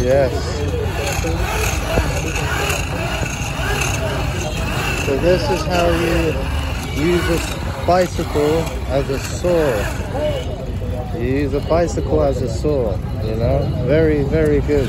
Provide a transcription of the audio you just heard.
Yes. So this is how you use a bicycle as a saw. You use a bicycle as a saw, you know? Very, very good.